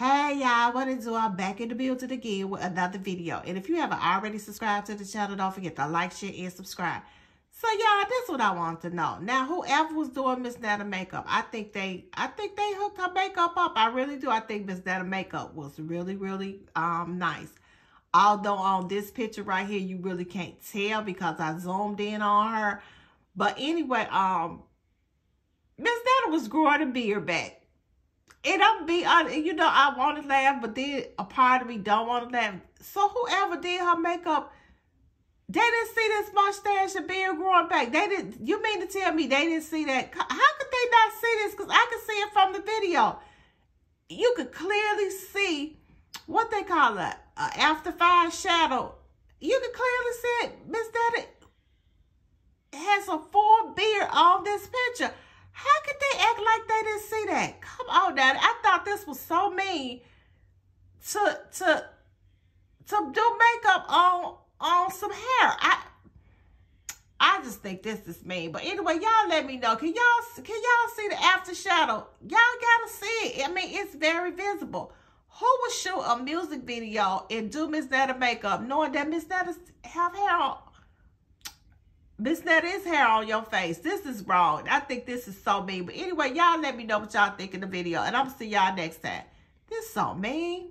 Hey y'all, what is do? I'm back in the building again with another video. And if you haven't already subscribed to the channel, don't forget to like, share, and subscribe. So y'all, this is what I want to know. Now, whoever was doing Miss Netta makeup, I think they I think they hooked her makeup up. I really do. I think Miss Netta makeup was really, really um nice. Although on this picture right here, you really can't tell because I zoomed in on her. But anyway, um, Miss Netta was growing a beard back. And I'm be honest, you know, I want to laugh, but then a part of me don't want to laugh. So whoever did her makeup, they didn't see this mustache and beard growing back. They didn't. You mean to tell me they didn't see that? How could they not see this? Because I can see it from the video. You could clearly see what they call it, after five shadow. You could clearly see it. Miss Daddy has a full beard on this picture. How could they act like they didn't see that? On, Daddy. I thought this was so mean to to to do makeup on on some hair. I I just think this is mean. But anyway, y'all let me know. Can y'all can y'all see the after shadow? Y'all gotta see it. I mean, it's very visible. Who would shoot a music video and do Miss Netta makeup knowing that Miss Netta have hair? Miss Netta is hair on your face. This is wrong. I think this is so mean. But anyway, y'all let me know what y'all think in the video. And I'm see y'all next time. This is so mean.